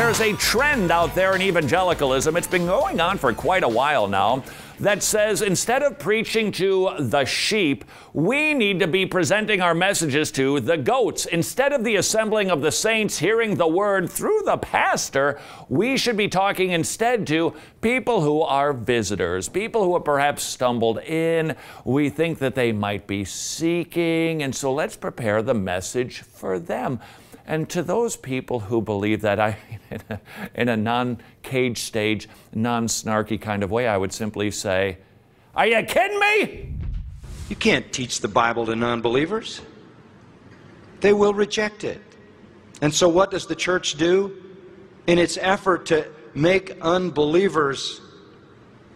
There's a trend out there in evangelicalism, it's been going on for quite a while now, that says instead of preaching to the sheep, we need to be presenting our messages to the goats. Instead of the assembling of the saints hearing the word through the pastor, we should be talking instead to people who are visitors, people who have perhaps stumbled in. We think that they might be seeking, and so let's prepare the message for them. And to those people who believe that, I, in a, in a non cage stage, non snarky kind of way, I would simply say, Are you kidding me? You can't teach the Bible to non believers, they will reject it. And so, what does the church do? In its effort to make unbelievers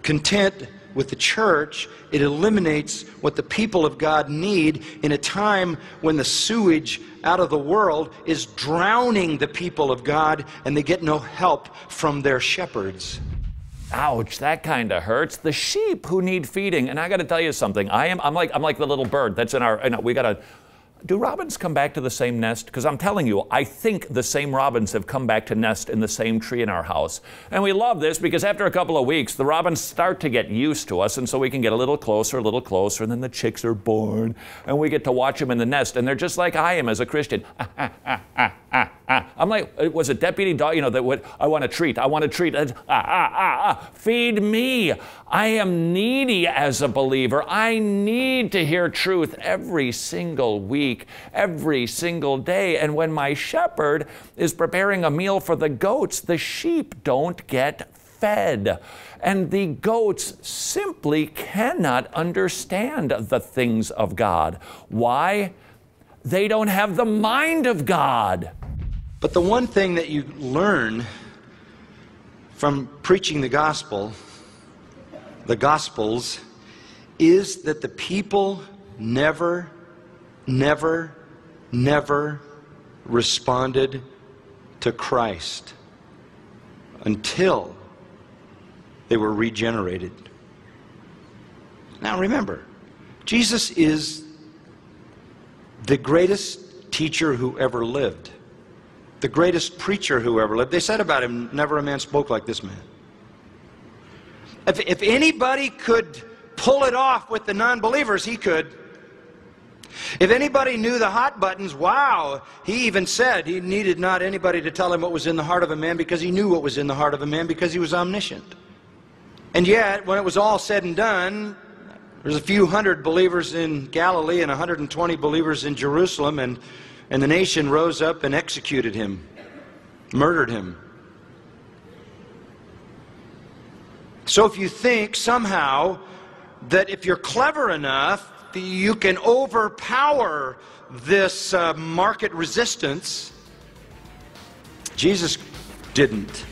content with the church, it eliminates what the people of God need in a time when the sewage out of the world is drowning the people of God and they get no help from their shepherds. Ouch, that kind of hurts. The sheep who need feeding. And I got to tell you something. I am I'm like I'm like the little bird that's in our we got to do robins come back to the same nest? Because I'm telling you, I think the same robins have come back to nest in the same tree in our house. And we love this because after a couple of weeks, the robins start to get used to us, and so we can get a little closer, a little closer, and then the chicks are born, and we get to watch them in the nest. And they're just like I am as a Christian. I'm like, it was a deputy dog, you know, that would, I want a treat, I want a treat. Ah, ah, ah, ah. Feed me. I am needy as a believer. I need to hear truth every single week, every single day. And when my shepherd is preparing a meal for the goats, the sheep don't get fed. And the goats simply cannot understand the things of God. Why? They don't have the mind of God. But the one thing that you learn from preaching the gospel, the gospels, is that the people never, never, never responded to Christ until they were regenerated. Now remember, Jesus is the greatest teacher who ever lived the greatest preacher who ever lived. They said about him, never a man spoke like this man. If, if anybody could pull it off with the non believers, he could. If anybody knew the hot buttons, wow, he even said he needed not anybody to tell him what was in the heart of a man because he knew what was in the heart of a man because he was omniscient. And yet, when it was all said and done, there's a few hundred believers in Galilee and 120 believers in Jerusalem, and and the nation rose up and executed him, murdered him. So if you think somehow that if you're clever enough, you can overpower this uh, market resistance, Jesus didn't.